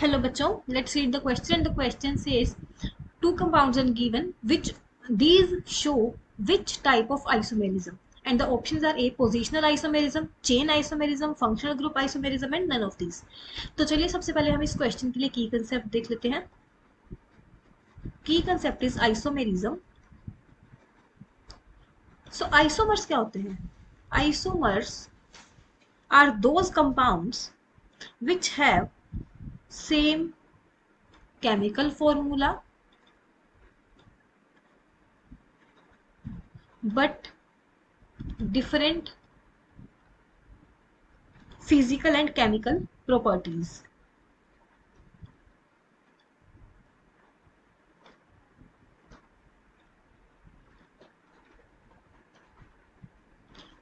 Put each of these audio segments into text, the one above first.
Hello बच्चों. Let's read the question the question says two compounds are given which these show which type of isomerism and the options are A positional isomerism chain isomerism functional group isomerism and none of these तो चलिए, सबसे पहले हम इस question के लिए की concept देख लेते हैं. की concept is isomerism so isomers क्या होते हैं? Isomers are those compounds which have same chemical formula but different physical and chemical properties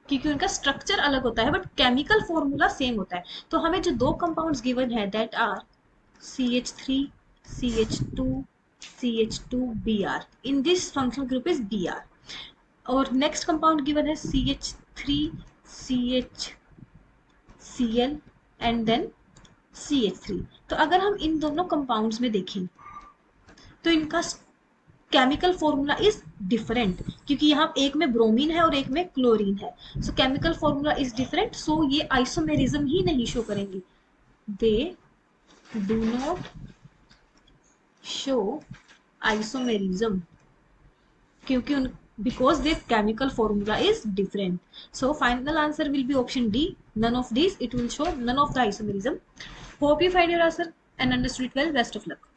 क्योंकि उनका स्ट्रक्चर अलग होता है बट केमिकल फॉर्मूला सेम होता है तो हमें जो दो कंपाउंड्स गिवन है that are C H three C H two C H two B R in this functional group is B R और नेक्स्ट कंपाउंड गिवन है C H three C H C L and then C H three तो अगर हम इन दोनों compounds में देखें तो इनका केमिकल फॉर्मूला इज़ डिफरेंट क्योंकि यहाँ एक में ब्रोमीन है और एक में क्लोरीन है। So chemical formula is different so ये आइसोमेरिज्म ही नहीं शो करेंगे। They do not show isomerism क्योंकि उन because their chemical formula is different so final answer will be option d none of these it will show none of the isomerism hope you find your answer and understood it well best of luck